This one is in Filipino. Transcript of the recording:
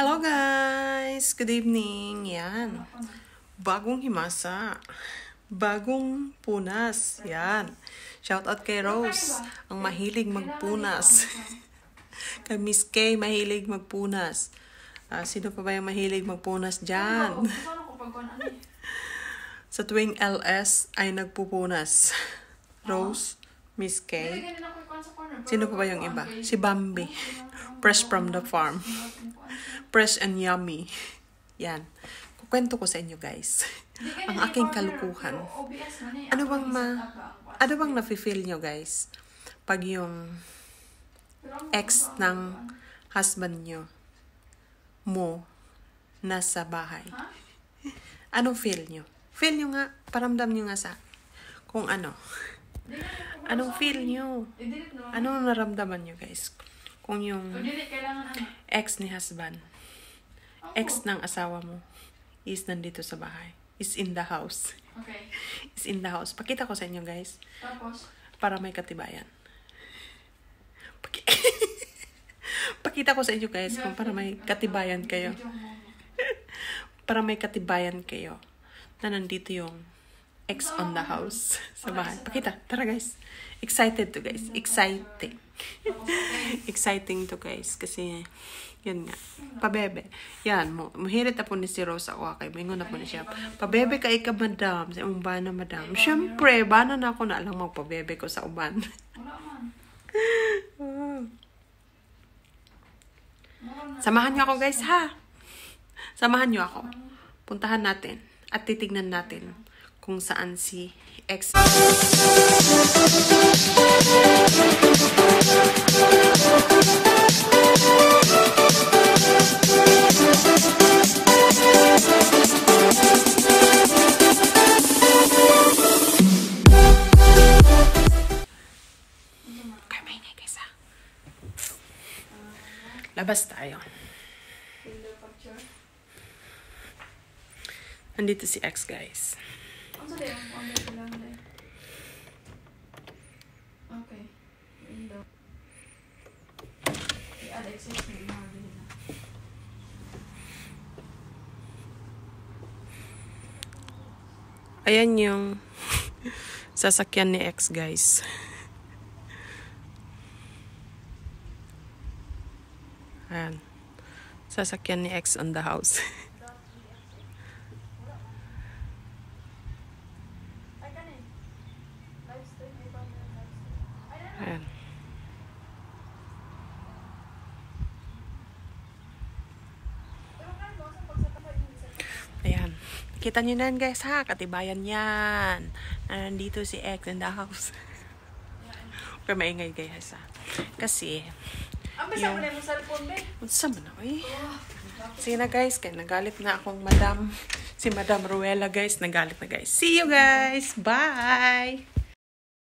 Hello guys! Good evening! Yan. Bagong himasa. Bagong punas. Yan. Shout out kay Rose. Ang mahilig magpunas. kay Miss K, mahilig magpunas. Ah, sino pa ba yung mahilig magpunas dyan? Sa tuwing LS ay nagpupunas. Rose, Miss K. Sino pa ba yung iba? Si Bambi. Fresh from the farm. Fresh and yummy. Yan. Kukwento ko sa inyo guys. Ang aking kalukuhan. Ano bang ma... Ano bang nafe-feel nyo guys? Pag yung ex ng husband nyo mo nasa bahay. Anong feel nyo? Feel nyo nga, paramdam nyo nga sa kung ano. Anong feel nyo? Anong naramdaman nyo guys? Kung yung ex ni husband, ex ng asawa mo, is nandito sa bahay. Is in the house. Okay. Is in the house. Pakita ko sa inyo guys. Tapos, Para may katibayan. Paki- Pakita ko sa inyo guys kung para may katibayan kayo. Para may katibayan kayo na nandito yung ex on the house sa bahay. Pakita. Tara guys. Excited to guys. Exciting. Exciting to guys. Kasi, yun nga. Pabebe. Yan mo. Mahirit na po ni si Rose ako kay Mingon na po ni siya. Pabebe ka ika madam. Sa imong bana madam. Siyempre, bana na ako na lang magpabebe ko sa man. Samahan niyo ako guys ha. Samahan niyo ako. Puntahan natin at titignan natin kung saan si ha. Labas tayo. Nandito si ex guys. Ang sa din, ang ko lang din. Okay. Window. I-add access na na. Ayan yung sasakyan ni ex guys. Ayan. Sasakyan ni ex on the house. Ay, kanin. Live stream, may pa live stream. Ay, na Ayan. Ayan. Kita nyo na yan guys ha. Katibayan yan. Na nandito si ex in the house. Pero maingay guys ha. Kasi, Ang bisa mo na yung cellphone, be. eh. Oh, Sige na guys, kaya nagalit na akong madam. Si Madam Ruela guys, nagalit na guys. See you guys! Bye!